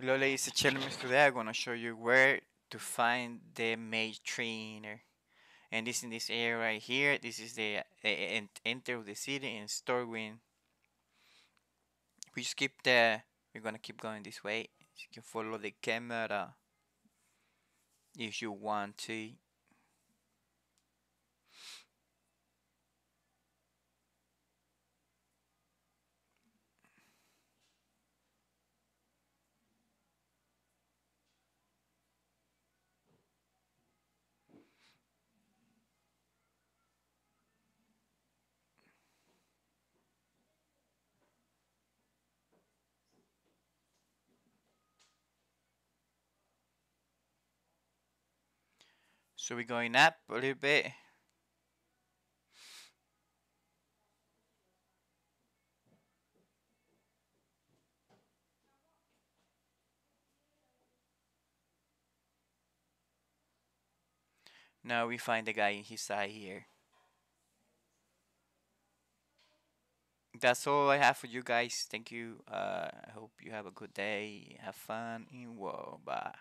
Hello ladies and gentlemen, today I'm gonna show you where to find the mage trainer. And this in this area right here, this is the uh, enter of the city in Stormwind. We skip the, we're gonna keep going this way. You can follow the camera if you want to. So we're going up a little bit. Now we find the guy in his side here. That's all I have for you guys. Thank you. Uh, I hope you have a good day. Have fun in war. Bye.